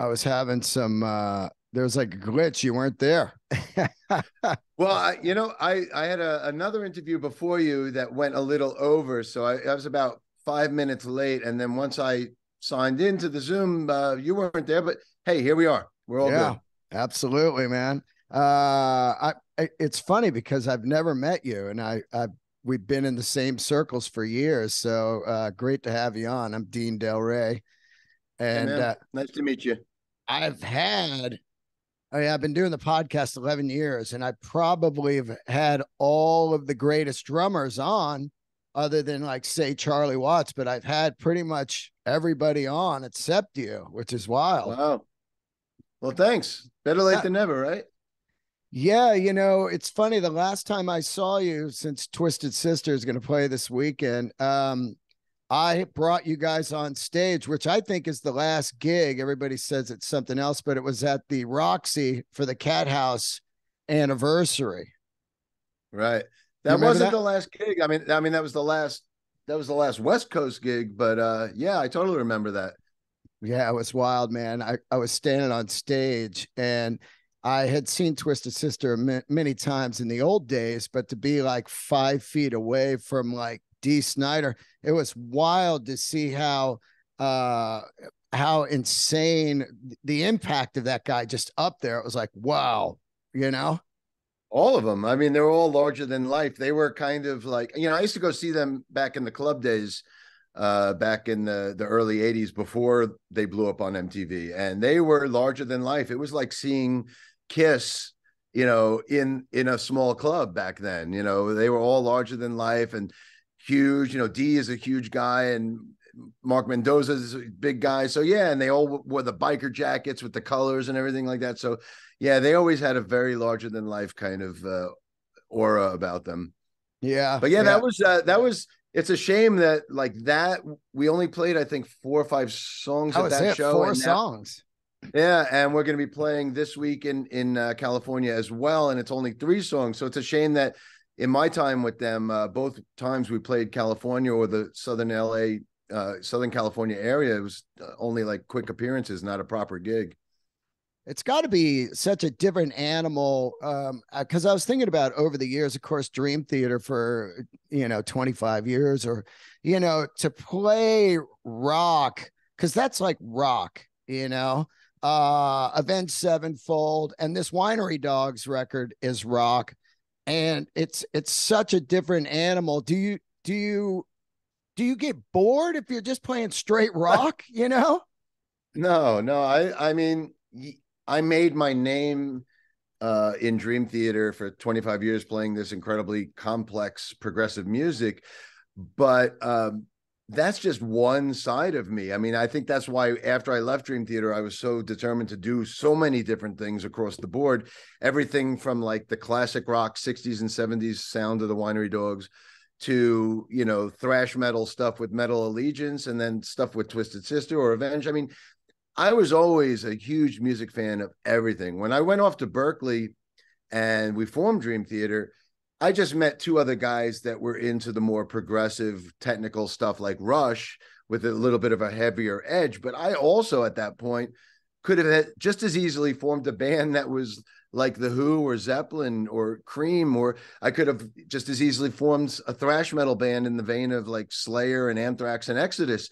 I was having some. uh There was like a glitch. You weren't there. well, I, you know, I I had a, another interview before you that went a little over, so I, I was about five minutes late, and then once I signed into the Zoom, uh, you weren't there. But hey, here we are. We're all yeah, good. Absolutely, man. Uh, I, I it's funny because I've never met you, and I I've we've been in the same circles for years. So uh, great to have you on. I'm Dean Delray, and hey uh, nice to meet you. I've had, I mean, I've been doing the podcast 11 years, and I probably have had all of the greatest drummers on, other than like say Charlie Watts, but I've had pretty much everybody on except you, which is wild. Wow. Well, thanks. Better late yeah. than never, right? Yeah, you know, it's funny. The last time I saw you, since Twisted Sister is going to play this weekend, um, I brought you guys on stage, which I think is the last gig. Everybody says it's something else, but it was at the Roxy for the Cat House anniversary. Right. That wasn't that? the last gig. I mean, I mean that was the last that was the last West Coast gig, but uh yeah, I totally remember that. Yeah, it was wild, man. I, I was standing on stage and I had seen Twisted Sister many times in the old days, but to be like five feet away from like Dee Snider. it was wild to see how uh how insane the impact of that guy just up there. It was like, wow, you know. All of them. I mean, they were all larger than life. They were kind of like, you know, I used to go see them back in the club days, uh, back in the, the early 80s before they blew up on MTV. And they were larger than life. It was like seeing Kiss, you know, in in a small club back then. You know, they were all larger than life and huge. You know, Dee is a huge guy and Mark Mendoza is a big guy. So yeah, and they all wore the biker jackets with the colors and everything like that. So yeah, they always had a very larger than life kind of uh, aura about them. Yeah, but yeah, yeah. that was uh, that was. It's a shame that like that we only played I think four or five songs that at that it, show. Four songs. Yeah, and we're going to be playing this week in in uh, California as well, and it's only three songs. So it's a shame that in my time with them, uh, both times we played California or the Southern LA, uh, Southern California area, it was uh, only like quick appearances, not a proper gig. It's got to be such a different animal. Um, because uh, I was thinking about over the years, of course, Dream Theater for you know 25 years, or you know, to play rock because that's like rock, you know uh Avenged Sevenfold, and this Winery Dogs record is rock, and it's it's such a different animal. Do you do you do you get bored if you're just playing straight rock? you know? No, no. I I mean, I made my name uh, in Dream Theater for 25 years playing this incredibly complex progressive music, but um, that's just one side of me. I mean, I think that's why after I left Dream Theater, I was so determined to do so many different things across the board. Everything from like the classic rock 60s and 70s sound of the Winery Dogs to, you know, thrash metal stuff with Metal Allegiance and then stuff with Twisted Sister or Avenge. I mean, I was always a huge music fan of everything. When I went off to Berklee and we formed Dream Theater, I just met two other guys that were into the more progressive technical stuff like Rush with a little bit of a heavier edge. But I also at that point could have just as easily formed a band that was like the Who or Zeppelin or Cream, or I could have just as easily formed a thrash metal band in the vein of like Slayer and Anthrax and Exodus.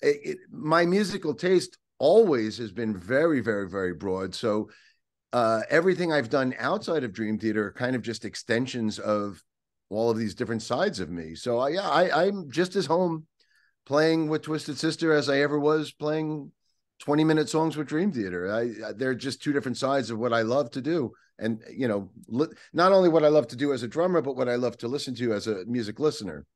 It, it, my musical taste always has been very, very, very broad. So uh, everything I've done outside of Dream Theater are kind of just extensions of all of these different sides of me. So I, yeah, I, I'm just as home playing with Twisted Sister as I ever was playing 20 minute songs with Dream Theater. I, they're just two different sides of what I love to do. And, you know, li- not only what I love to do as a drummer, but what I love to listen to as a music listener.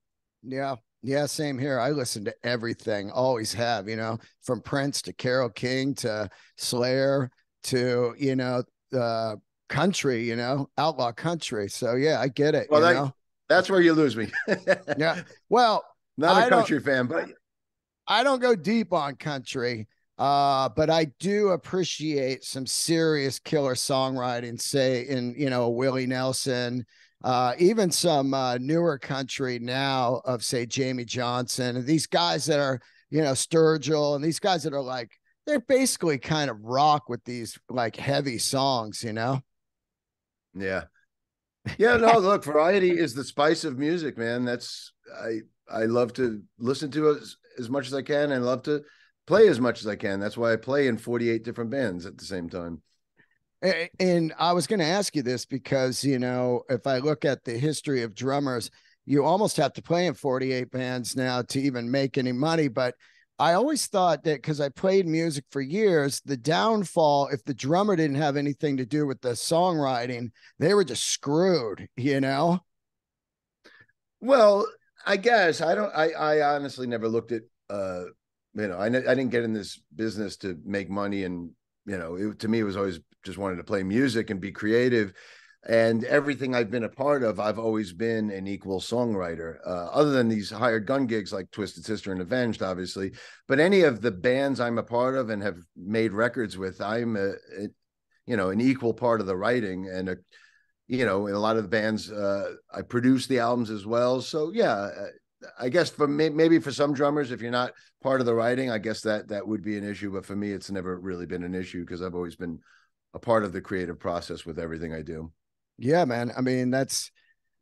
Yeah. Yeah. Same here. I listen to everything, always have, you know, from Prince to Carole King to Slayer to you know uh country you know outlaw country. So yeah i get it well that, that's where you lose me. Yeah. Well not a country fan but i don't go deep on country uh but i do appreciate some serious killer songwriting say in you know willie nelson uh even some uh newer country now of say Jamey johnson and these guys that are you know sturgill and these guys that are like they're basically kind of rock with these like heavy songs, you know? Yeah. Yeah, no, look, variety is the spice of music, man. That's I I love to listen to as, as much as I can and love to play as much as I can. That's why I play in 48 different bands at the same time. And I was going to ask you this because, you know, if I look at the history of drummers, you almost have to play in 48 bands now to even make any money. But I always thought that because I played music for years, the downfall, if the drummer didn't have anything to do with the songwriting, they were just screwed, you know? Well, I guess I don't, I, I honestly never looked at, uh, you know, I, I didn't get in this business to make money and, you know, it, to me, it was always just wanted to play music and be creative and everything I've been a part of, I've always been an equal songwriter. Uh, other than these hired gun gigs like Twisted Sister and Avenged, obviously, but any of the bands I'm a part of and have made records with, I'm a, a you know an equal part of the writing and a you know in a lot of the bands uh, I produce the albums as well. So yeah, uh, I guess for me, maybe for some drummers, if you're not part of the writing, I guess that that would be an issue. But for me, it's never really been an issue because I've always been a part of the creative process with everything I do. Yeah, man. I mean, that's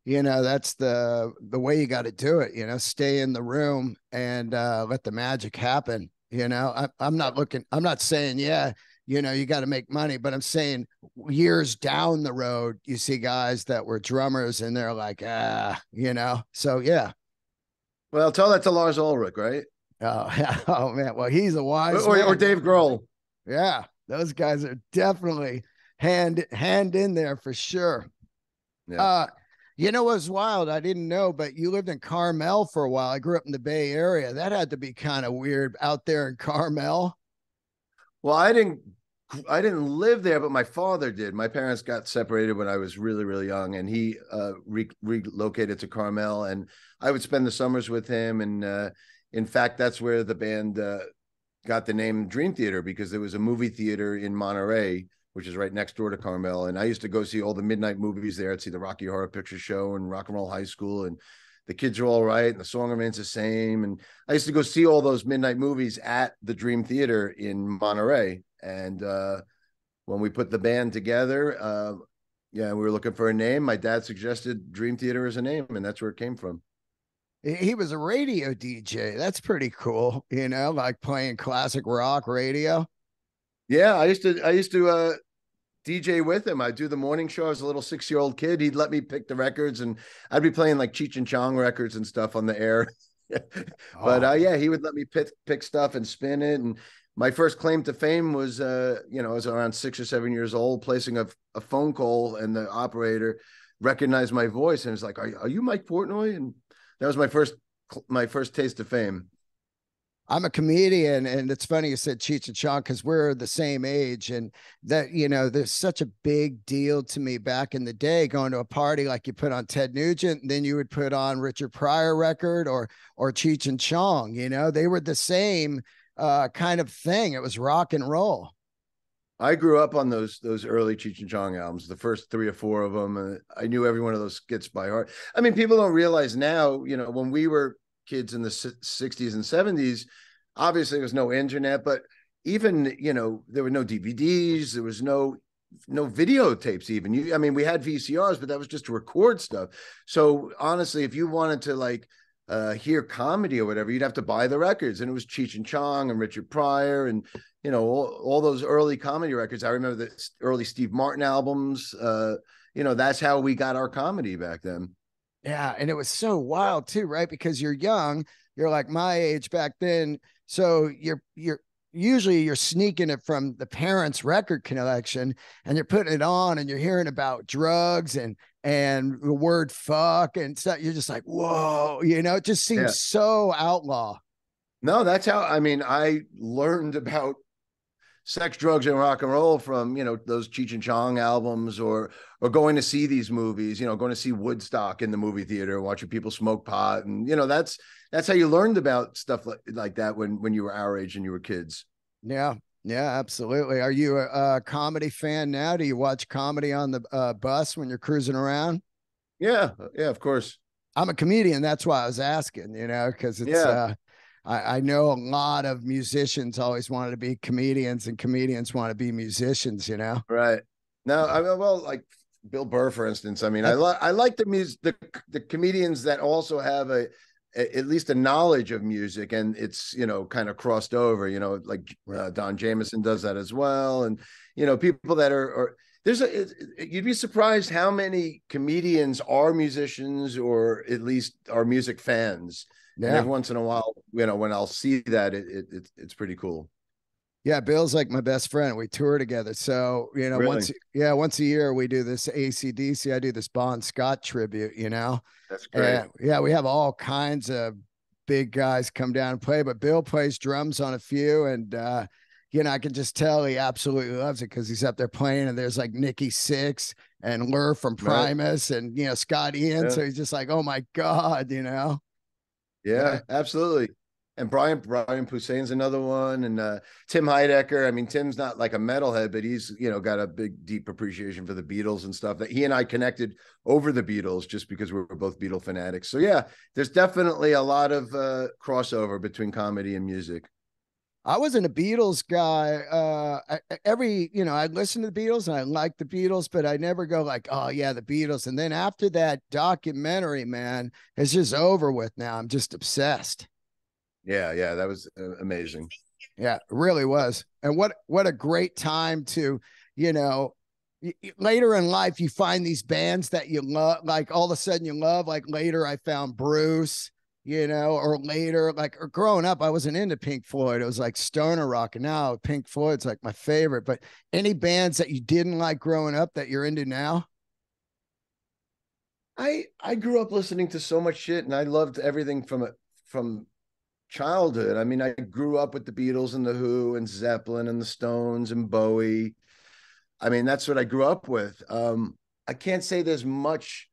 you know, that's the the way you got to do it, you know, stay in the room and uh let the magic happen. You know, I, I'm not looking, I'm not saying, yeah, you know, you got to make money, but I'm saying years down the road, you see guys that were drummers and they're like, ah, you know. So yeah. Well, tell that to Lars Ulrich, right? Oh, yeah. oh man. Well, he's a wise or, or Dave Grohl. Yeah, those guys are definitely hand hand in there for sure. Yeah. Uh, you know what's wild? I didn't know, but you lived in Carmel for a while. I grew up in the Bay Area. That had to be kind of weird out there in Carmel. Well, I didn't I didn't live there, but my father did. My parents got separated when I was really, really young, and he uh, re- relocated to Carmel, and I would spend the summers with him. And uh, in fact, that's where the band uh, got the name Dream Theater because there was a movie theater in Monterey which is right next door to Carmel. And I used to go see all the midnight movies there. I'd see the Rocky Horror Picture Show and Rock and Roll High School, and the kids are all right, and the song remains the same. And I used to go see all those midnight movies at the Dream Theater in Monterey. And uh, when we put the band together, uh, yeah, we were looking for a name. My dad suggested Dream Theater as a name, and that's where it came from. He was a radio DJ. That's pretty cool, you know, like playing classic rock radio. Yeah, I used to I used to uh DJ with him. I'd do the morning show. I was a little six year old kid. He'd let me pick the records, and I'd be playing like Cheech and Chong records and stuff on the air. but uh, yeah, he would let me pick pick stuff and spin it. And my first claim to fame was, uh, you know, I was around six or seven years old, placing a, a phone call, and the operator recognized my voice and was like, "Are, are you Mike Portnoy?" And that was my first my first taste of fame. I'm a comedian, and it's funny you said Cheech and Chong because we're the same age, and that you know, there's such a big deal to me back in the day going to a party like you put on Ted Nugent, and then you would put on Richard Pryor record or or Cheech and Chong. You know, they were the same uh, kind of thing. It was rock and roll. I grew up on those those early Cheech and Chong albums, the first three or four of them, and I knew every one of those skits by heart. I mean, people don't realize now, you know, when we were kids in the 60s and 70s obviously there was no internet but even you know there were no dvds there was no no videotapes even. You i mean we had vcrs but that was just to record stuff. So honestly if you wanted to like uh hear comedy or whatever you'd have to buy the records. And it was cheech and chong and richard pryor and you know all, all those early comedy records. I remember the early steve martin albums uh you know that's how we got our comedy back then yeah, and it was so wild too, right? Because you're young, you're like my age back then, so you're you're usually you're sneaking it from the parents' record collection, and you're putting it on, and you're hearing about drugs and and the word fuck and stuff. You're just like, whoa, you know, it just seems yeah. so outlaw. No, that's how I mean, I learned about sex, drugs, and rock and roll from you know those Cheech and Chong albums, or or going to see these movies. You know, going to see Woodstock in the movie theater, watching people smoke pot, and you know that's that's how you learned about stuff like, like that when when you were our age and you were kids. Yeah, yeah, absolutely. Are you a, a comedy fan now? Do you watch comedy on the uh, bus when you're cruising around? Yeah, yeah, of course. I'm a comedian. That's why I was asking. You know, because it's. Yeah. Uh, I, I know a lot of musicians always wanted to be comedians, and comedians want to be musicians. You know, right? Now, I mean, well, like Bill Burr, for instance. I mean, I like I like the music, the the comedians that also have a, a, at least a knowledge of music, and it's you know kind of crossed over. You know, like uh, Don Jamieson does that as well, and you know people that are. are there's a you'd be surprised how many comedians are musicians or at least are music fans. Yeah. And every once in a while, you know, when I'll see that, it, it, it it's pretty cool. Yeah, Bill's like my best friend. We tour together. So, you know, really? once yeah, once a year we do this ACDC. I do this Bon Scott tribute, you know. That's great. And, yeah, we have all kinds of big guys come down and play, but Bill plays drums on a few and uh you know, I can just tell he absolutely loves it because he's up there playing, and there's like Nikki Sixx and Ler from Primus, right. and you know Scott Ian. Yeah. So he's just like, oh my god, you know. Yeah, absolutely and Brian Brian Posehn's another one, and uh, Tim Heidecker. I mean, Tim's not like a metalhead, but he's you know got a big deep appreciation for the Beatles and stuff. That he and I connected over the Beatles just because we were both Beatle fanatics. So yeah, there's definitely a lot of uh, crossover between comedy and music. I wasn't a Beatles guy. Uh, I, every you know, I listened to the Beatles and I liked the Beatles, but I never go like, oh yeah, the Beatles. And then after that documentary, man, it's just over with now. I'm just obsessed. Yeah, yeah, that was uh, amazing. Yeah, it really was. And what what a great time to, you know, later in life you find these bands that you love like all of a sudden you love like later I found Bruce, you know, or later like or growing up I wasn't into Pink Floyd. It was like stoner rock and now Pink Floyd's like my favorite, but any bands that you didn't like growing up that you're into now? I I grew up listening to so much shit and I loved everything from from childhood. I mean, I grew up with the Beatles and the Who and Zeppelin and the Stones and Bowie. I mean, that's what I grew up with. Um, I can't say there's much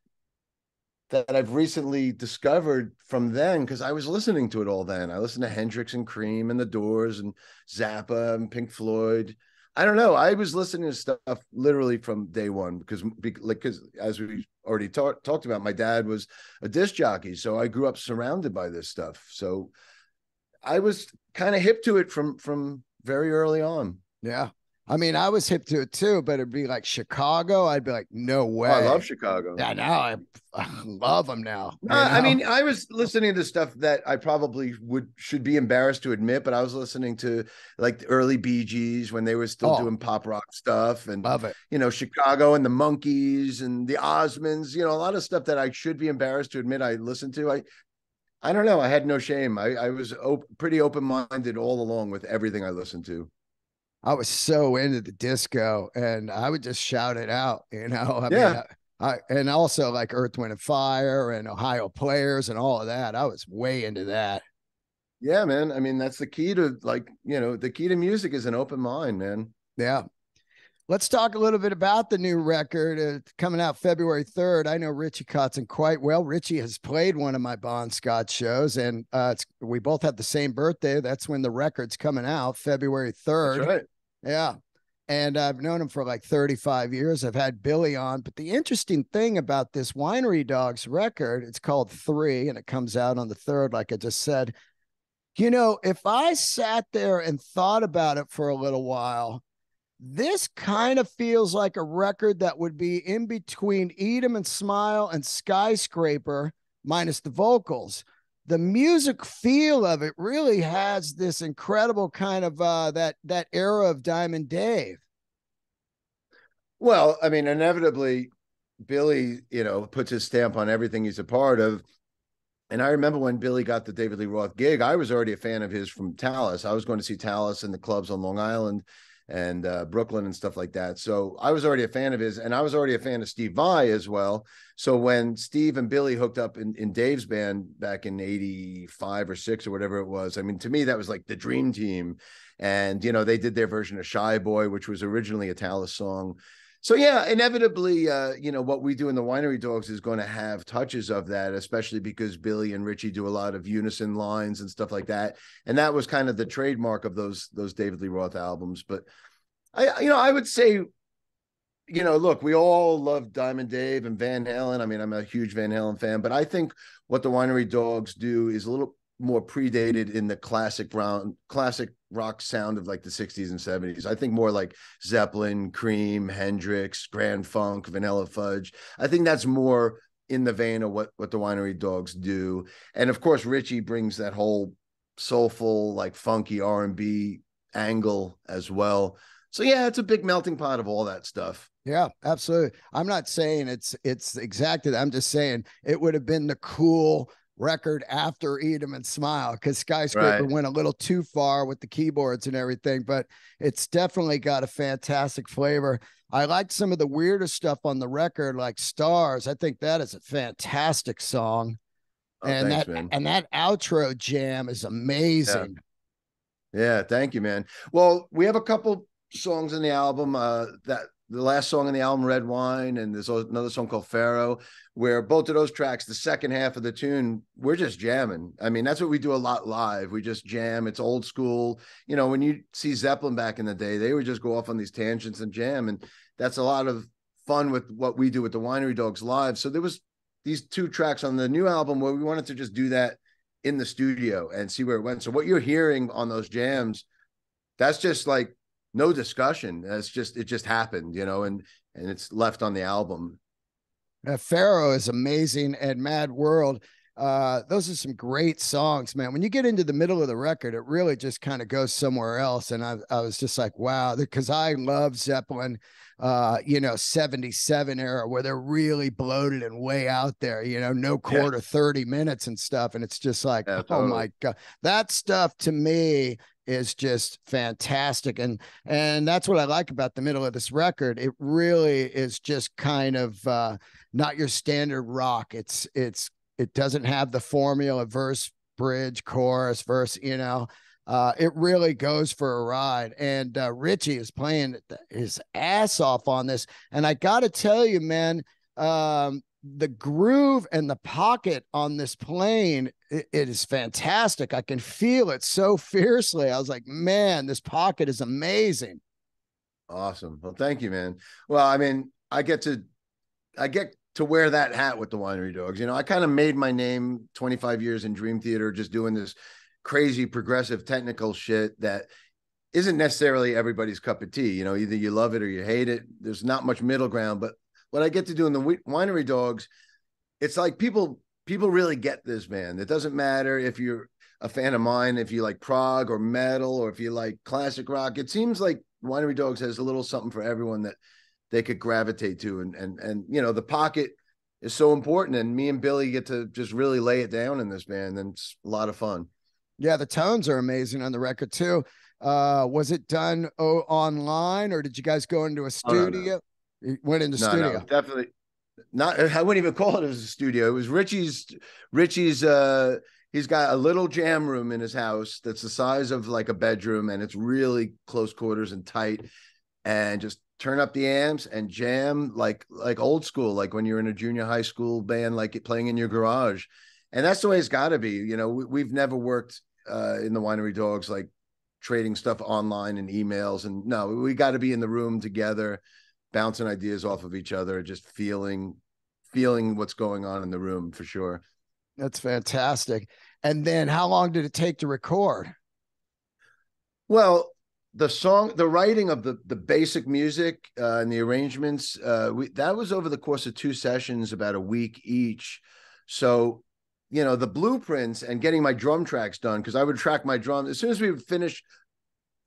that I've recently discovered from then because I was listening to it all then. I listened to Hendrix and Cream and The Doors and Zappa and Pink Floyd. I don't know. I was listening to stuff literally from day one because, because as we already talked talked about, my dad was a disc jockey, so I grew up surrounded by this stuff. So I was kind of hip to it from from very early on. Yeah. I mean, I was hip to it too, but it'd be like Chicago. I'd be like, no way. Oh, I love Chicago. Yeah, now I, I love them now. Uh, I mean, I was listening to stuff that I probably would should be embarrassed to admit, but I was listening to like the early Bee Gees when they were still oh, doing pop rock stuff, and love it. You know, Chicago and the Monkees and the Osmonds. You know, a lot of stuff that I should be embarrassed to admit I listened to. I I don't know. I had no shame. I, I was op- pretty open minded all along with everything I listened to. I was so into the disco, and I would just shout it out. You know, I yeah. Mean, I, I, and also like Earth, Wind, and Fire, and Ohio Players, and all of that. I was way into that. Yeah, man. I mean, that's the key to like you know the key to music is an open mind, man. Yeah, Let's talk a little bit about the new record uh, coming out February 3rd. I know Richie Kotzen quite well. Richie has played one of my Bon Scott shows, and uh, we both had the same birthday. That's when the record's coming out, February 3rd. Right. Yeah. And I've known him for like 35 years. I've had Billy on. But the interesting thing about this Winery Dogs record, it's called Three, and it comes out on the 3rd, like I just said. You know, if I sat there and thought about it for a little while, this kind of feels like a record that would be in between 'em and Smile and Skyscraper, minus the vocals. The music feel of it really has this incredible kind of uh, that that era of Diamond Dave. Well, I mean, inevitably, Billy, you know, puts his stamp on everything he's a part of. And I remember when Billy got the David Lee Roth gig, I was already a fan of his from Talas. I was going to see Talas in the clubs on Long Island and uh, Brooklyn and stuff like that. So I was already a fan of his, and I was already a fan of Steve Vai as well. So when Steve and Billy hooked up in, in Dave's band back in '85 or six or whatever it was, I mean, to me that was like the dream team. And you know, they did their version of "Shy Boy," which was originally a Talas song. So yeah, inevitably, uh, you know what we do in the Winery Dogs is going to have touches of that, especially because Billy and Richie do a lot of unison lines and stuff like that, and that was kind of the trademark of those those David Lee Roth albums. But I, you know, I would say, you know, look, we all love Diamond Dave and Van Halen. I mean, I'm a huge Van Halen fan, but I think what the Winery Dogs do is a little more predated in the classic round classic rock sound of like the 60s and 70s. I think more like Zeppelin, Cream, Hendrix, Grand Funk, Vanilla Fudge. I think that's more in the vein of what what the winery dogs do. And of course Richie brings that whole soulful like funky R&B angle as well. So yeah, it's a big melting pot of all that stuff. Yeah, absolutely. I'm not saying it's it's exacted. I'm just saying it would have been the cool record after Eat 'em and Smile because Skyscraper right. went a little too far with the keyboards and everything, but it's definitely got a fantastic flavor. I liked some of the weirder stuff on the record, like Stars. I think that is a fantastic song. Oh, and thanks, that man. and that outro jam is amazing. Yeah. yeah, thank you, man. Well, we have a couple songs in the album uh, that the last song in the album, Red Wine, and there's another song called Pharaoh, where both of those tracks, the second half of the tune, we're just jamming. I mean, that's what we do a lot live. We just jam. It's old school. You know, when you see Zeppelin back in the day, they would just go off on these tangents and jam. And that's a lot of fun with what we do with the Winery Dogs live. So there was these two tracks on the new album where we wanted to just do that in the studio and see where it went. So what you're hearing on those jams, that's just like no discussion. It's just it just happened, you know, and and it's left on the album. Uh, Pharaoh is amazing and Mad World. Uh, those are some great songs, man. When you get into the middle of the record, it really just kind of goes somewhere else. And I, I was just like, wow, because I love Zeppelin, uh, you know, 77 era where they're really bloated and way out there, you know, no quarter, yeah. 30 minutes and stuff. And it's just like, yeah, totally. oh my God, that stuff to me is just fantastic and and that's what i like about the middle of this record. It really is just kind of uh not your standard rock. It's it's it doesn't have the formula verse bridge chorus verse you know uh it really goes for a ride and uh richie is playing his ass off on this and i gotta tell you man um the groove and the pocket on this plane it, it is fantastic. I can feel it so fiercely. I was like man this pocket is amazing. Awesome. Well thank you man. Well i mean i get to i get to wear that hat with the winery dogs. You know i kind of made my name 25 years in dream theater just doing this crazy progressive technical shit that isn't necessarily everybody's cup of tea. You know either you love it or you hate it. There's not much middle ground but what I get to do in the winery dogs, it's like people people really get this, man. It doesn't matter if you're a fan of mine, if you like prog or metal, or if you like classic rock. It seems like Winery Dogs has a little something for everyone that they could gravitate to, and and and you know the pocket is so important, and me and Billy get to just really lay it down in this band, and it's a lot of fun. Yeah, the tones are amazing on the record too. Uh, was it done oh, online, or did you guys go into a studio? Oh, no, no. He went in the no, studio. No, definitely not. I wouldn't even call it as a studio. It was Richie's. Richie's. Uh, he's got a little jam room in his house that's the size of like a bedroom, and it's really close quarters and tight. And just turn up the amps and jam like like old school, like when you're in a junior high school band, like playing in your garage. And that's the way it's got to be. You know, we, have never worked uh, in the winery dogs like trading stuff online and emails. And no, we got to be in the room together bouncing ideas off of each other, just feeling feeling what's going on in the room for sure. That's fantastic. And then how long did it take to record? Well, the song, the writing of the the basic music uh, and the arrangements, uh, we, that was over the course of two sessions, about a week each. So, you know, the blueprints and getting my drum tracks done because I would track my drum as soon as we would finish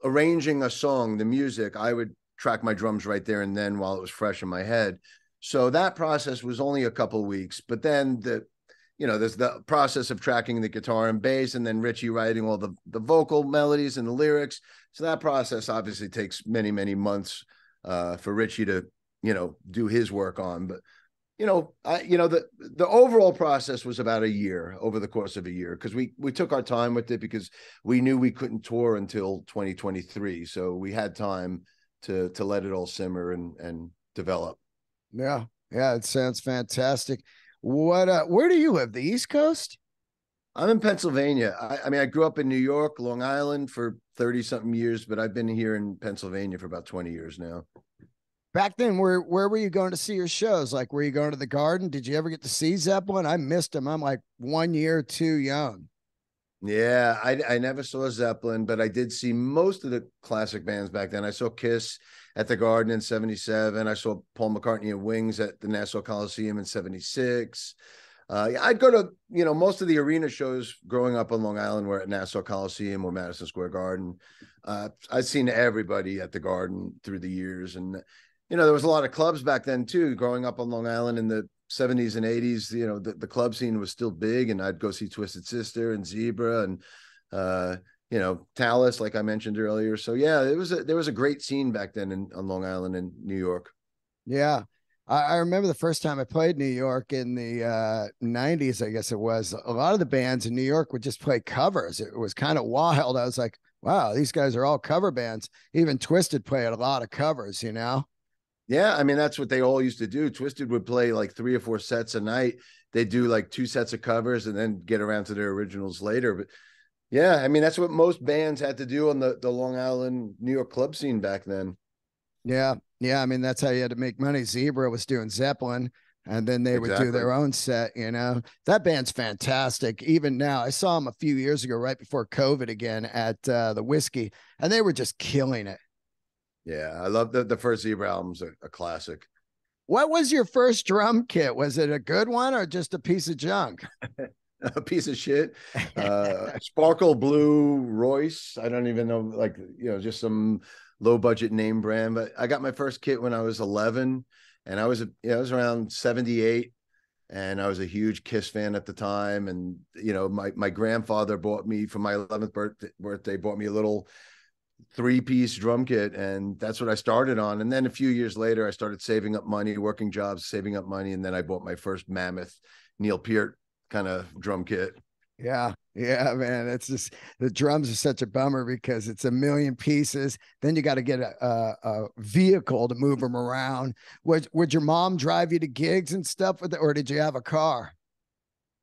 arranging a song, the music, I would track my drums right there and then while it was fresh in my head. So that process was only a couple weeks, but then the you know there's the process of tracking the guitar and bass and then Richie writing all the the vocal melodies and the lyrics. So that process obviously takes many many months uh, for Richie to you know do his work on, but you know, I you know the the overall process was about a year over the course of a year because we we took our time with it because we knew we couldn't tour until 2023, so we had time to to let it all simmer and and develop. Yeah, yeah, it sounds fantastic. What uh where do you live? The East Coast? I'm in Pennsylvania. I, I mean, I grew up in New York, Long Island for 30 something years, but I've been here in Pennsylvania for about 20 years now. Back then, where where were you going to see your shows? Like, were you going to the garden? Did you ever get to see Zeppelin? I missed them. I'm like one year too young. Yeah, I I never saw Zeppelin, but I did see most of the classic bands back then. I saw Kiss at the Garden in 77. I saw Paul McCartney and Wings at the Nassau Coliseum in 76. Uh, I'd go to, you know, most of the arena shows growing up on Long Island were at Nassau Coliseum or Madison Square Garden. Uh, I've seen everybody at the Garden through the years. And, you know, there was a lot of clubs back then too, growing up on Long Island in the 70s and 80s. You know, the, the club scene was still big, and I'd go see Twisted Sister and Zebra and, uh, you know, Talas, like I mentioned earlier. So yeah, it was a, there was a great scene back then in on Long Island in New York. Yeah. I, I remember the first time I played New York in the uh, 90s, I guess it was. A lot of the bands in New York would just play covers. It was kind of wild. I was like, wow, these guys are all cover bands. Even Twisted played a lot of covers, you know? Yeah, I mean that's what they all used to do. Twisted would play like three or four sets a night. They do like two sets of covers and then get around to their originals later. But yeah, I mean that's what most bands had to do on the the Long Island, New York club scene back then. Yeah, yeah. I mean that's how you had to make money. Zebra was doing Zeppelin, and then they exactly. would do their own set. You know that band's fantastic. Even now, I saw them a few years ago, right before COVID, again at uh, the Whisky, and they were just killing it. Yeah, I love the the first Zebra album's a, a classic. What was your first drum kit? Was it a good one or just a piece of junk? a piece of shit. Uh, sparkle blue Royce. I don't even know, like you know, just some low budget name brand. But I got my first kit when I was 11, and I was a, you know, I was around 78, and I was a huge Kiss fan at the time. And you know, my my grandfather bought me for my 11th birthday birthday bought me a little three piece drum kit and that's what I started on and then a few years later I started saving up money working jobs saving up money and then I bought my first mammoth Neil Peart kind of drum kit. Yeah, yeah, man. It's just the drums are such a bummer because it's a million pieces. Then you got to get a, a, a, vehicle to move them around. Would Would your mom drive you to gigs and stuff with it, or did you have a car?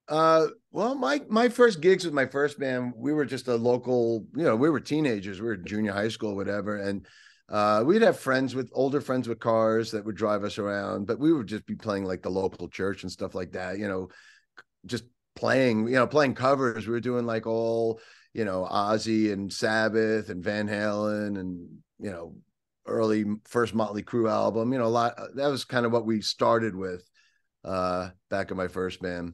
Uh, well, my my first gigs with my first band, we were just a local. You know, we were teenagers. We were junior high school, whatever, and uh, we'd have friends with older friends with cars that would drive us around, but we would just be playing like the local church and stuff like that. You know, just playing, you know, playing covers. We were doing like all, you know, Ozzy and Sabbath and Van Halen and, you know, early first Motley Crue album, you know, a lot that was kind of what we started with uh back in my first band.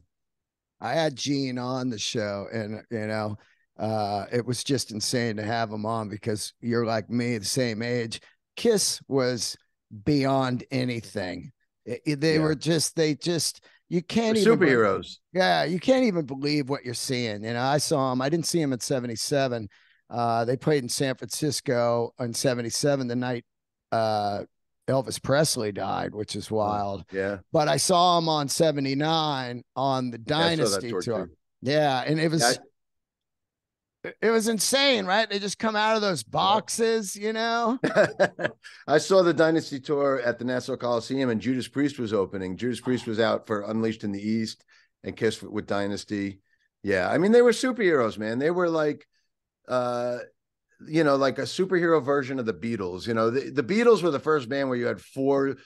I had Gene on the show and you know, uh it was just insane to have him on because you're like me, the same age. Kiss was beyond anything. It, they yeah. were just they just you can't even superheroes. yeah, you can't even believe what you're seeing. You know, I saw him. I didn't see him at 77. Uh, they played in San Francisco in 77 the night uh, Elvis Presley died, which is oh, wild. Yeah. But I saw him on 79 on the Dynasty yeah, tour. Too. Yeah. And it was yeah, it was insane, right? They just come out of those boxes, you know. I saw the Dynasty tour at the Nassau Coliseum, and Judas Priest was opening. Judas Priest was out for Unleashed in the East and Kiss with Dynasty. Yeah, I mean they were superheroes, man. They were like, uh, you know, like a superhero version of the Beatles. You know, the, the Beatles were the first band where you had four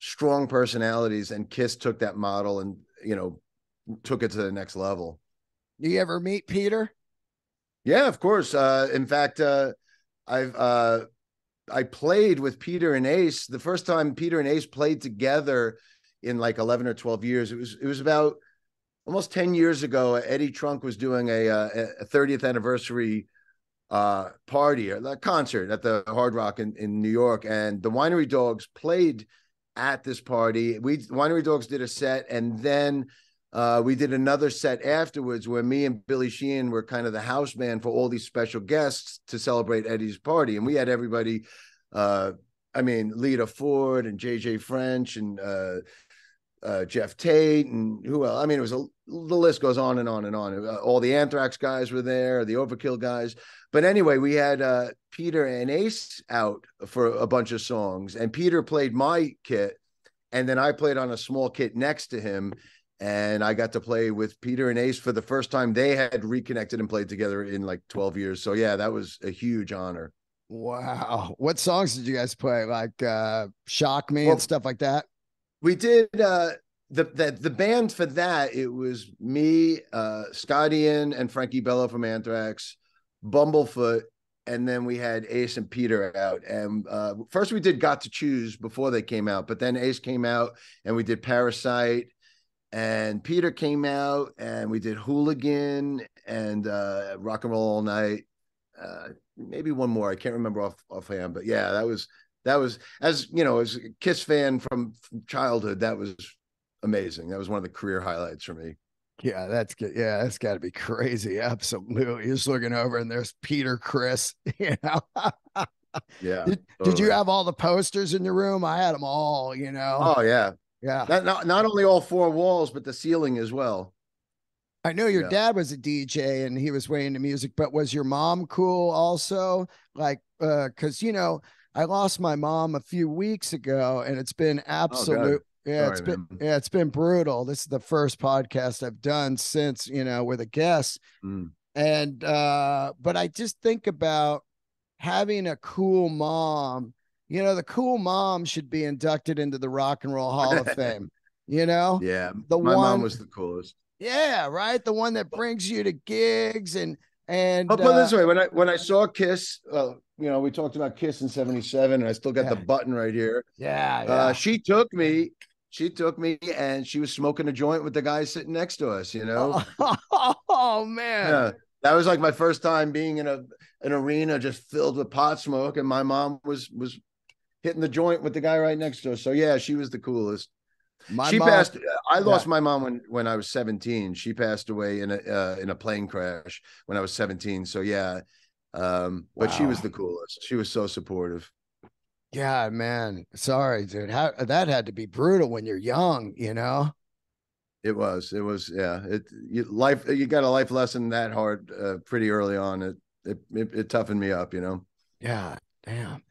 strong personalities, and Kiss took that model and you know took it to the next level. Do you ever meet Peter? Yeah, of course. Uh, in fact, uh, I've uh, I played with Peter and Ace the first time Peter and Ace played together in like eleven or twelve years. It was it was about almost ten years ago. Eddie Trunk was doing a uh, a thirtieth anniversary uh, party or a concert at the Hard Rock in, in New York, and the Winery Dogs played at this party. We Winery Dogs did a set, and then uh, we did another set afterwards where me and Billy Sheehan were kind of the house band for all these special guests to celebrate Eddie's party. And we had everybody, uh, I mean, Lita Ford and JJ French and uh, uh, Geoff Tate and who else? I mean, it was a, the list goes on and on and on. Uh, all the Anthrax guys were there, the Overkill guys. But anyway, we had uh, Peter and Ace out for a bunch of songs, and Peter played my kit, and then I played on a small kit next to him and I got to play with Peter and Ace for the first time. They had reconnected and played together in like 12 years. So yeah, that was a huge honor. Wow. What songs did you guys play? Like uh Shock Me well, and stuff like that? We did uh the, the the band for that it was me, uh, Scott Ian, and Frankie Bello from Anthrax, Bumblefoot, and then we had Ace and Peter out. And uh, first we did Got to Choose before they came out, but then Ace came out and we did Parasite, and Peter came out and we did Hooligan and uh, Rock and Roll All Night. Uh, maybe one more. I can't remember off offhand, but yeah, that was that was as you know as a Kiss fan from, from childhood. That was amazing. That was one of the career highlights for me. Yeah, that's good. Yeah, that's got to be crazy. Absolutely. You're just looking over and there's Peter Criss You know. yeah. Did, totally. did, you have all the posters in your room? I had them all. You know. Oh yeah. Yeah. Not not, not only all four walls, but the ceiling as well. I know your yeah. dad was a DJ and he was way into music, but was your mom cool also? Like, uh, because you know, I lost my mom a few weeks ago, and it's been absolute. Oh, yeah, Sorry, it's been man. yeah, it's been brutal. This is the first podcast I've done since you know with a guest, mm. and uh, but I just think about having a cool mom. You know, the cool mom should be inducted into the Rock and Roll Hall of Fame. You know, yeah, the my one, mom was the coolest. Yeah, right. The one that brings you to gigs and and I'll put uh, this way: when I when I saw Kiss, uh, you know, we talked about Kiss in '77, and I still got yeah. the button right here. Yeah, yeah. Uh, she took me. She took me, and she was smoking a joint with the guy sitting next to us. You know. Oh, oh man. Yeah, that was like my first time being in a an arena just filled with pot smoke, and my mom was was hitting the joint with the guy right next to us. So yeah, she was the coolest. My she mom, passed. I lost yeah. my mom when when I was 17. She passed away in a uh, in a plane crash when I was 17. So yeah, um, but wow. she was the coolest. She was so supportive. Yeah, man. Sorry, dude. How that had to be brutal when you're young, you know. It was. It was. Yeah. It you, life. You got a life lesson that hard uh, pretty early on. It, it it it toughened me up. You know. Yeah. Damn.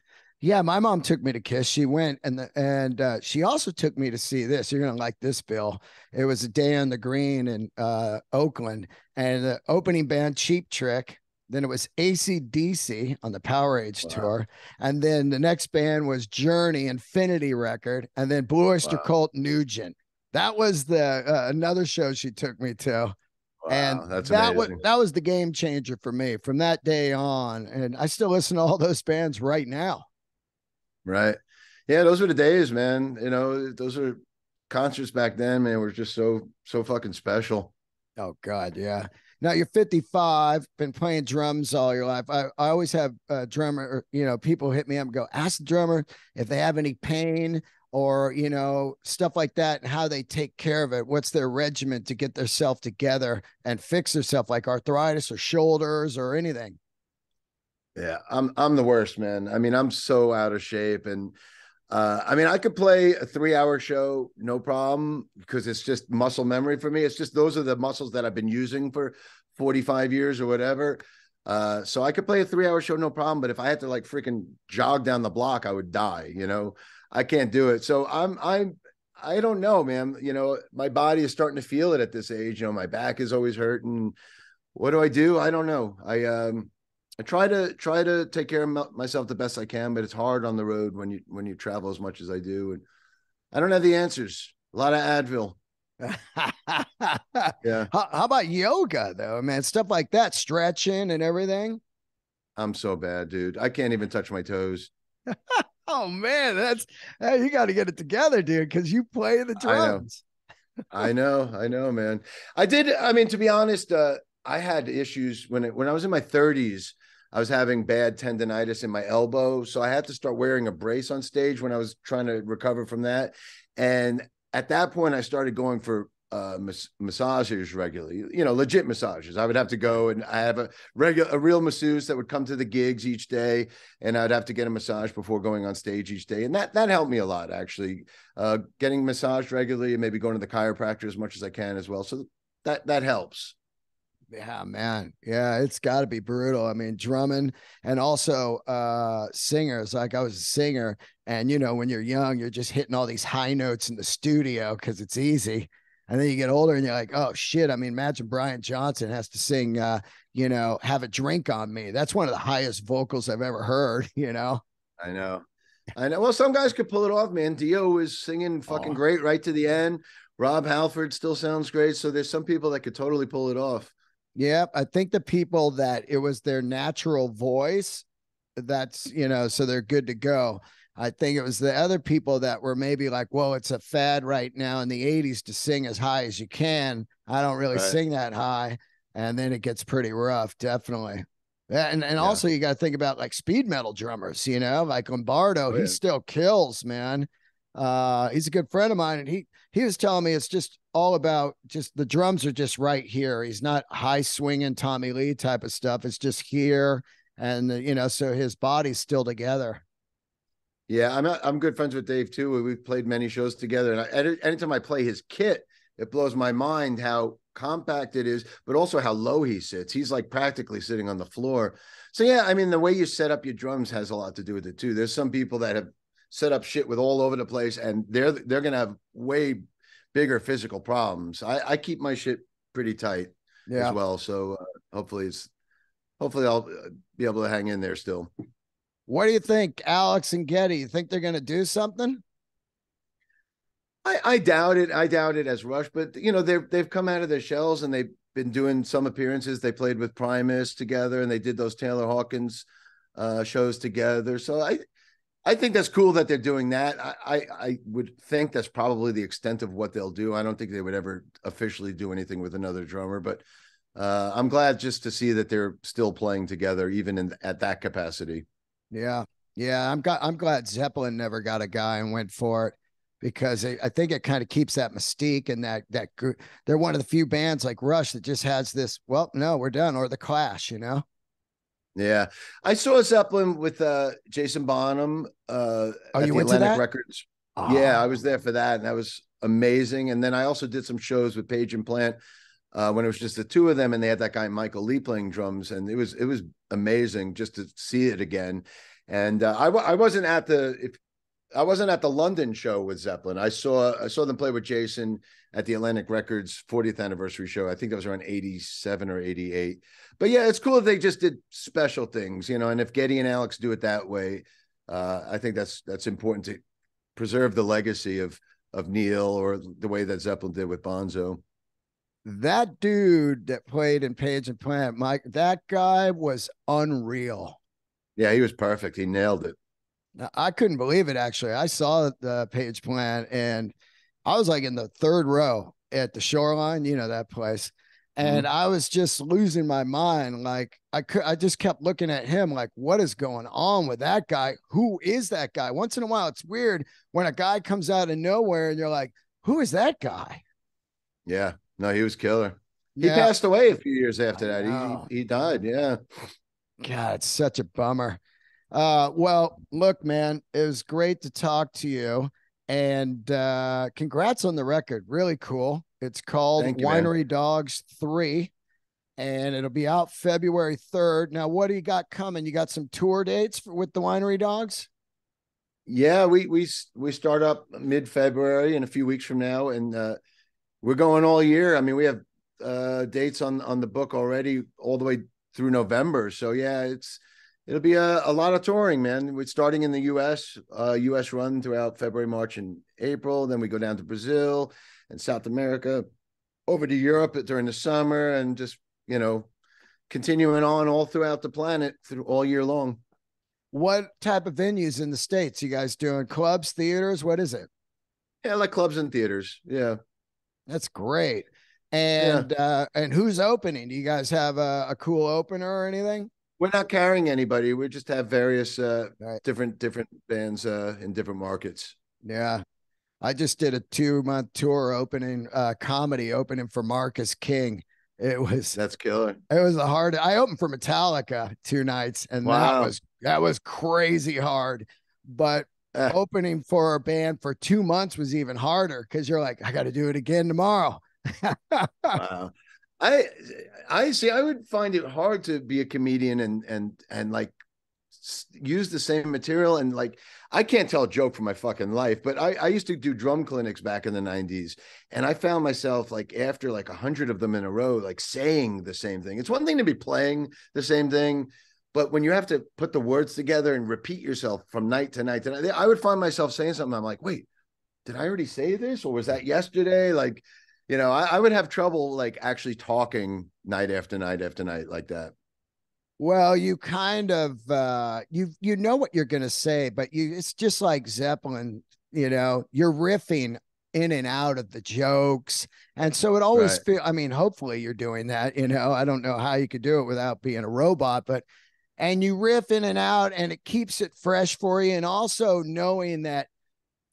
Yeah, my mom took me to Kiss. She went and the, and uh, she also took me to see this. You're gonna like this, Bill. It was a day on the green in uh, Oakland, and the opening band Cheap Trick. Then it was ACDC on the Powerage wow. tour, and then the next band was Journey, Infinity Record, and then Blue Oyster wow. Cult, Nugent. That was the uh, another show she took me to. Wow, and that was that was the game changer for me from that day on. And I still listen to all those bands right now. Right. Yeah, those were the days, man. You know, those are concerts back then, man, were just so so fucking special. Oh God, yeah. Now you're 55, been playing drums all your life. I, I always have a drummer, you know, people hit me up and go, ask the drummer if they have any pain or, you know, stuff like that and how they take care of it. What's their regimen to get themselves together and fix themselves like arthritis or shoulders or anything. Yeah, I'm I'm the worst, man. I mean, I'm so out of shape and uh, I mean, I could play a three hour show, no problem, because it's just muscle memory for me. It's just those are the muscles that I've been using for 45 years or whatever. Uh, so I could play a three hour show, no problem. But if I had to like freaking jog down the block, I would die, you know, I can't do it. So I'm, I'm, I don't know, man. You know, my body is starting to feel it at this age. You know, my back is always hurting. What do I do? I don't know. I, um, I try to try to take care of myself the best I can, but it's hard on the road when you when you travel as much as I do, and I don't have the answers. A lot of Advil. yeah. How, how, about yoga though, man? Stuff like that, stretching and everything. I'm so bad, dude. I can't even touch my toes. oh man, that's hey, you got to get it together, dude, because you play the drums. I know. I know, I know, man. I did. I mean, to be honest, uh, I had issues when it, when I was in my 30s. I was having bad tendonitis in my elbow, so I had to start wearing a brace on stage when I was trying to recover from that. And at that point, I started going for uh, mas- massages regularly, you know, legit massages. I would have to go and I have a regular, a real masseuse that would come to the gigs each day, and I'd have to get a massage before going on stage each day, and that that helped me a lot actually. Uh, getting massaged regularly and maybe going to the chiropractor as much as I can as well. So that that helps. Yeah, man. Yeah, it's got to be brutal. I mean, drumming and also uh singers. Like I was a singer, and you know, when you're young, you're just hitting all these high notes in the studio because it's easy. And then you get older and you're like, oh shit. I mean, imagine Brian Johnson has to sing uh, you know, have a drink on me. That's one of the highest vocals I've ever heard, you know. I know. I know. Well, some guys could pull it off, man. Dio was singing fucking oh. great right to the end. Rob Halford still sounds great. So there's some people that could totally pull it off. Yeah, I think the people that it was their natural voice, that's you know, so they're good to go. I think it was the other people that were maybe like, well, it's a fad right now in the 80s to sing as high as you can. I don't really right. sing that high. And then it gets pretty rough, definitely. And and yeah. also you got to think about like speed metal drummers, you know, like Lombardo, oh, yeah. he still kills, man. Uh, he's a good friend of mine, and he he was telling me it's just all about just the drums are just right here. He's not high swinging Tommy Lee type of stuff. It's just here, and you know, so his body's still together. Yeah, I'm I'm good friends with Dave too. We've played many shows together, and I, anytime I play his kit, it blows my mind how compact it is, but also how low he sits. He's like practically sitting on the floor. So yeah, I mean, the way you set up your drums has a lot to do with it too. There's some people that have set up shit with all over the place, and they're they're gonna have way bigger physical problems. I, I keep my shit pretty tight yeah. as well. So uh, hopefully it's hopefully I'll uh, be able to hang in there still. What do you think, Alex and Geddy? You think they're going to do something? I, I doubt it. I doubt it as Rush, but you know they've they've come out of their shells and they've been doing some appearances. They played with Primus together, and they did those Taylor Hawkins uh, shows together. So I I think that's cool that they're doing that. I, I, I would think that's probably the extent of what they'll do. I don't think they would ever officially do anything with another drummer, but uh, I'm glad just to see that they're still playing together, even in at that capacity. Yeah, yeah, I'm got I'm glad Zeppelin never got a guy and went for it because I think it kind of keeps that mystique and that that group. they're one of the few bands like Rush that just has this. Well, no, we're done, or the Clash, you know. Yeah, I saw Zeppelin with uh, Jason Bonham. Uh, oh, you went Atlantic to that? Records. Oh. Yeah, I was there for that, and that was amazing. And then I also did some shows with Page and Plant uh, when it was just the two of them, and they had that guy Michael Lee playing drums, and it was it was amazing just to see it again. And uh, I I wasn't at the if I wasn't at the London show with Zeppelin. I saw I saw them play with Jason at the Atlantic Records 40th anniversary show. I think that was around 87 or 88. But yeah, it's cool if they just did special things, you know. And if Geddy and Alex do it that way, uh, I think that's that's important to preserve the legacy of of Neil or the way that Zeppelin did with Bonzo. That dude that played in Page and Plant, Mike, that guy was unreal. Yeah, he was perfect. He nailed it. I couldn't believe it actually. I saw the Page Plant and I was like in the third row at the shoreline, you know, that place. And mm-hmm. I was just losing my mind. Like I could I just kept looking at him like, what is going on with that guy? Who is that guy? Once in a while, it's weird when a guy comes out of nowhere and you're like, who is that guy? Yeah. No, he was killer. He yeah. passed away a few years after that. He he died. Yeah. God, it's such a bummer. Uh, well, look, man, it was great to talk to you. And uh, congrats on the record. Really cool. It's called you, Winery man. Dogs 3, and it'll be out February 3rd. Now, what do you got coming? You got some tour dates for, with the Winery Dogs? Yeah, we we we start up mid February in a few weeks from now, and uh, we're going all year. I mean, we have uh, dates on on the book already, all the way through November. So yeah, it's it'll be a, a lot of touring, man. We're starting in the U.S. Uh, U.S. run throughout February, March, and April. Then we go down to Brazil and South America, over to Europe during the summer, and just you know, continuing on all throughout the planet through all year long. What type of venues in the states? You guys doing clubs, theaters? What is it? Yeah, like clubs and theaters. Yeah, that's great. And yeah. uh, and who's opening? Do you guys have a, a cool opener or anything? We're not carrying anybody. We just have various uh, right. different different bands uh, in different markets. Yeah, I just did a two month tour opening uh, comedy opening for Marcus King. It was that's killer. It was a hard. I opened for Metallica two nights, and wow. that was that was crazy hard. But uh, opening for a band for two months was even harder because you're like, I got to do it again tomorrow. wow. I I see. I would find it hard to be a comedian and and and like use the same material and like I can't tell a joke for my fucking life. But I I used to do drum clinics back in the '90s, and I found myself like after like a hundred of them in a row, like saying the same thing. It's one thing to be playing the same thing. But when you have to put the words together and repeat yourself from night to night night, I would find myself saying something. I'm like, wait, did I already say this or was that yesterday? Like, you know, I, I would have trouble like actually talking night after night after night like that. Well, you kind of uh you you know what you're gonna say, but you it's just like Zeppelin, you know, you're riffing in and out of the jokes. And so it always Right. feel I mean, hopefully you're doing that, you know. I don't know how you could do it without being a robot, but and you riff in and out and it keeps it fresh for you. And also knowing that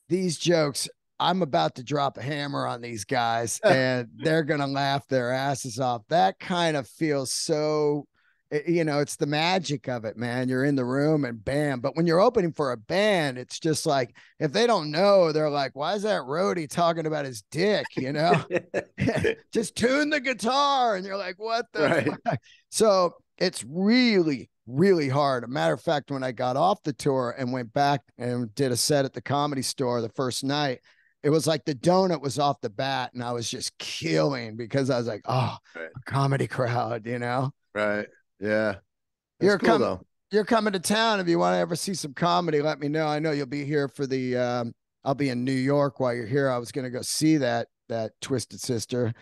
these jokes, I'm about to drop a hammer on these guys and they're gonna laugh their asses off. That kind of feels so eh, you know, it's the magic of it, man. You're in the room and bam. But when you're opening for a band, it's just like if they don't know, they're like, why is that roadie talking about his dick? You know, just tune the guitar. And you're like, what the Right. fuck? So it's really, really hard. A matter of fact, when I got off the tour and went back and did a set at the comedy store the first night, it was like the donut was off the bat and I was just killing because I was like, oh, Right. comedy crowd, you know? right. Yeah. That's You're cool com- though. you're coming to town. If you want to ever see some comedy, let me know. I know you'll be here for the. Um, I'll be in New York while you're here. I was going to go see that that Twisted Sister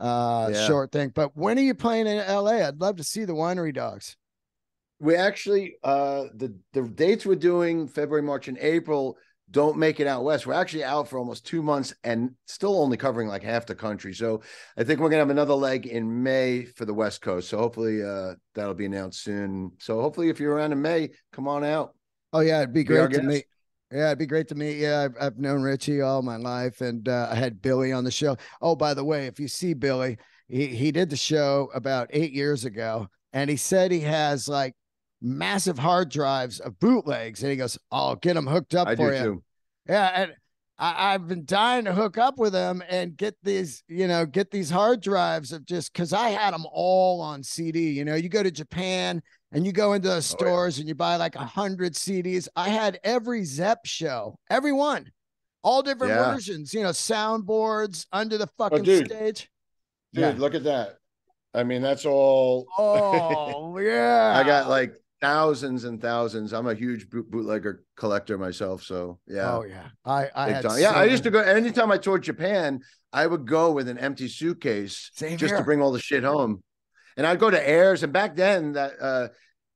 uh, Yeah. short thing. But when are you playing in L.A.? I'd love to see the Winery Dogs. We actually uh the the dates we're doing February, March, and April don't make it out west. We're actually out for almost two months and still only covering like half the country. So I think we're gonna have another leg in May for the West Coast. So hopefully uh that'll be announced soon. So hopefully if you're around in May, come on out. Oh yeah, it'd be Be great to meet. Yeah, it'd be great to meet you. I've, I've known Richie all my life, and uh, I had Billy on the show. Oh, by the way, if you see Billy, he he did the show about eight years ago, and he said he has like massive hard drives of bootlegs, and he goes, "I'll get them hooked up I for do you." too. Yeah, and I, I've been dying to hook up with him and get these, you know, get these hard drives of just because I had them all on CD. You know, you go to Japan and you go into those Oh, yeah. stores and you buy like a hundred CDs. I had every Zepp show, every one, all different Yeah. versions. You know, soundboards under the oh, fucking dude. stage. Dude, Yeah. look at that. I mean, that's all Oh yeah, I got like thousands and thousands. I'm a huge boot- bootlegger collector myself. So yeah. Oh yeah, I I had. Yeah, I used to go anytime I toured Japan, I would go with an empty suitcase Same just here. to bring all the shit home. And I'd go to airs, and back then that uh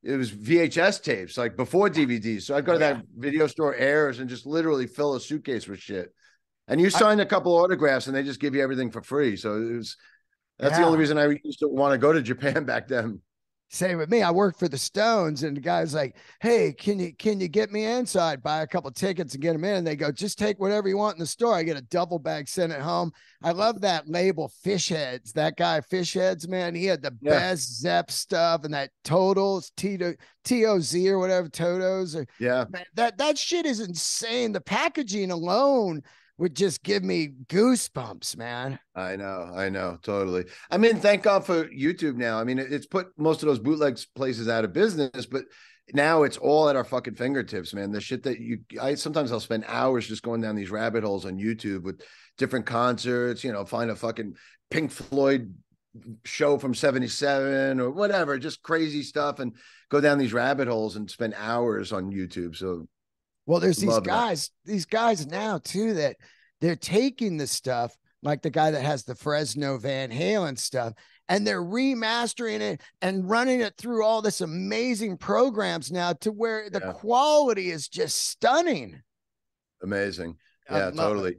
it was VHS tapes, like before DVDs. So I'd go to Oh, that video store airs and just literally fill a suitcase with shit. And you I- sign a couple autographs and they just give you everything for free. So it was that's the only reason I used to want to go to Japan back then. Same with me. I worked for the Stones, and the guy's like, "Hey, can you can you get me inside? Buy a couple tickets and get them in." And they go, "Just take whatever you want in the store." I get a double bag sent at home. I love that label, Fish Heads. That guy, Fish Heads, man, he had the Yeah. best Zepp stuff, and that Totals, T T O Z or whatever, Totos. Or, Yeah. man, that that shit is insane. The packaging alone would just give me goosebumps, man. I know, I know, totally. I mean, thank God for YouTube now. I mean, it's put most of those bootlegs places out of business, but now it's all at our fucking fingertips, man. The shit that you, I sometimes I'll spend hours just going down these rabbit holes on YouTube with different concerts, you know, find a fucking Pink Floyd show from 77 or whatever, just crazy stuff and go down these rabbit holes and spend hours on YouTube. So, Well, there's these Love that. guys, these guys now too that they're taking the stuff, like the guy that has the Fresno Van Halen stuff, and they're remastering it and running it through all this amazing programs now to where the Yeah. quality is just stunning. amazing. Yeah, it. totally.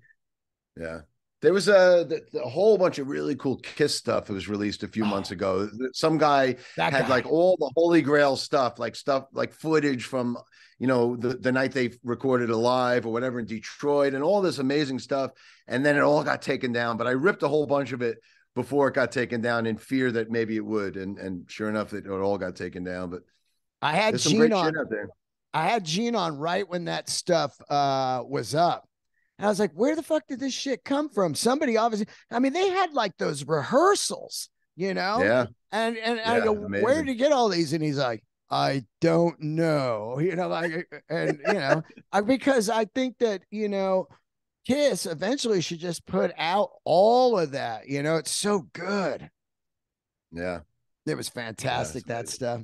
Yeah. There was a, a whole bunch of really cool Kiss stuff that was released a few Oh. months ago. Some guy That had guy. like all the Holy Grail stuff, like stuff like footage from you know the, the night they recorded alive or whatever in Detroit, and all this amazing stuff. And then it all got taken down. But I ripped a whole bunch of it before it got taken down in fear that maybe it would. And and sure enough, it, it all got taken down. But I had Gene on. shit out there. I had Gene on right when that stuff uh was up. And I was like, where the fuck did this shit come from? Somebody obviously, I mean, they had like those rehearsals, you know? Yeah, And and I Yeah, go, where did you get all these? And he's like, I don't know. You know, like and you know, I, because I think that, you know, Kiss eventually should just put out all of that. You know, it's so good. yeah. It was fantastic, that amazing. stuff.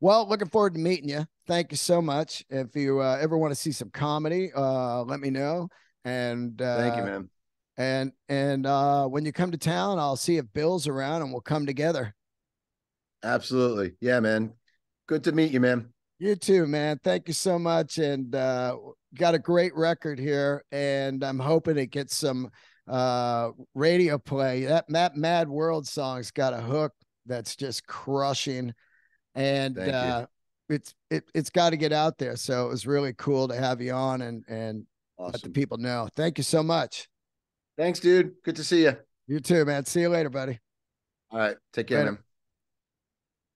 Well, looking forward to meeting you. Thank you so much. If you uh, ever want to see some comedy, uh, let me know. And uh, Thank you, man. And and uh, when you come to town, I'll see if Bill's around, and we'll come together. Absolutely, yeah, man. Good to meet you, man. You too, man. Thank you so much, and uh, got a great record here, and I'm hoping it gets some uh radio play. That Mad Mad World song's got a hook that's just crushing, and uh, it's it it's got to get out there. So it was really cool to have you on and and awesome. let the people know. Thank you so much. Thanks, dude. Good to see you. You too, man. See you later, buddy. All right. Take care, later. man.